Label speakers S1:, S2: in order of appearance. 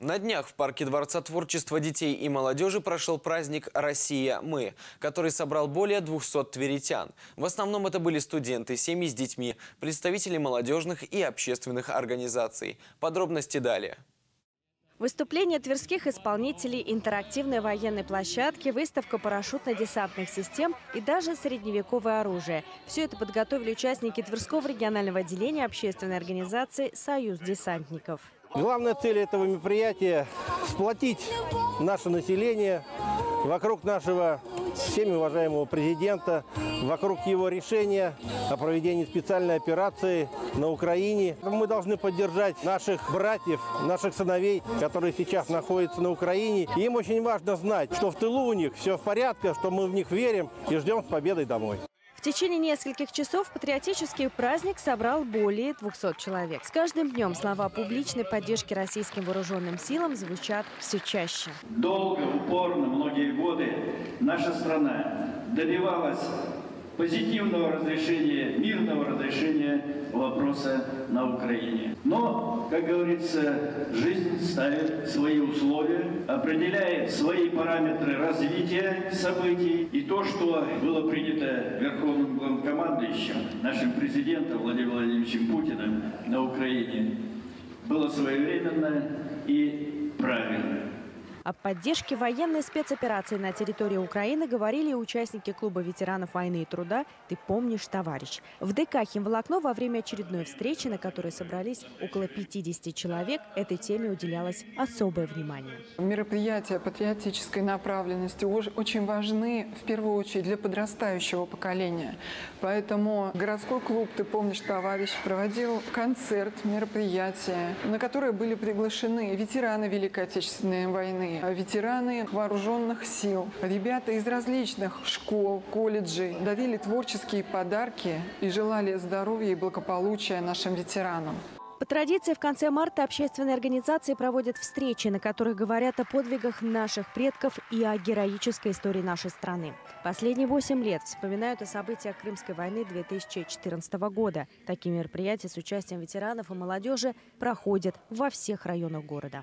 S1: На днях в парке Дворца творчества детей и молодежи прошел праздник «Россия. Мы», который собрал более 200 тверитян. В основном это были студенты, семьи с детьми, представители молодежных и общественных организаций. Подробности далее.
S2: Выступление тверских исполнителей, интерактивной военной площадки, выставка парашютно-десантных систем и даже средневековое оружие. Все это подготовили участники Тверского регионального отделения общественной организации «Союз десантников».
S3: Главная цель этого мероприятия – сплотить наше население вокруг нашего всеми уважаемого президента, вокруг его решения о проведении специальной операции на Украине. Мы должны поддержать наших братьев, наших сыновей, которые сейчас находятся на Украине. Им очень важно знать, что в тылу у них все в порядке, что мы в них верим и ждем с победой домой.
S2: В течение нескольких часов патриотический праздник собрал более 200 человек. С каждым днем слова публичной поддержки российским вооруженным силам звучат все чаще.
S4: Долго, упорно, многие годы наша страна добивалась позитивного разрешения, мирного разрешения вопроса на Украине. Но, как говорится, жизнь ставит свои условия, определяет свои параметры развития событий. И то, что было принято Верховным главнокомандующим, нашим президентом Владимиром Владимировичем Путиным на Украине, было своевременно и правильно.
S2: О поддержке военной спецоперации на территории Украины говорили участники клуба ветеранов войны и труда «Ты помнишь, товарищ». В ДК «Химволокно» во время очередной встречи, на которой собрались около 50 человек, этой теме уделялось особое внимание.
S5: Мероприятия патриотической направленности очень важны, в первую очередь, для подрастающего поколения. Поэтому городской клуб «Ты помнишь, товарищ» проводил концерт, мероприятие, на которое были приглашены ветераны Великой Отечественной войны, ветераны вооруженных сил, ребята из различных школ, колледжей дарили творческие подарки и желали здоровья и благополучия нашим ветеранам.
S2: По традиции, в конце марта общественные организации проводят встречи, на которых говорят о подвигах наших предков и о героической истории нашей страны. Последние восемь лет вспоминают о событиях Крымской войны 2014 года. Такие мероприятия с участием ветеранов и молодежи проходят во всех районах города.